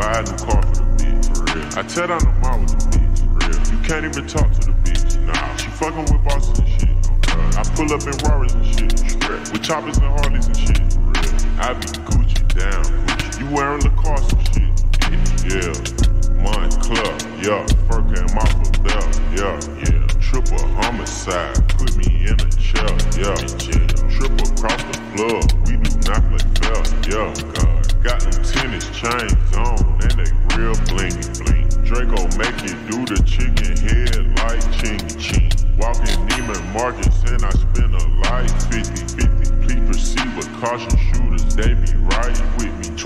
buy a new car for the bitch. For real. I tear down the mall with the bitch. For real. You can't even talk to the bitch. Nah, she fucking with bosses and shit. I pull up in Rarers and shit. With choppers and Harleys and shit. For real. I be Gucci down. Gucci. You wearing Lacoste and shit. Yeah. Mont Club. Yeah. Furka and Mafia Bell. Yeah. Yeah. Triple homicide. Put me in a chair. Yeah. yeah. Triple across the floor. We do not play fair. Yeah. God. Got them tennis chains. Jackie do the chicken head like ching ching. Walking Neiman Marcus and I spend a life 50 50. Please proceed with caution, shooters, they be right with me.